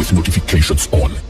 with notifications on.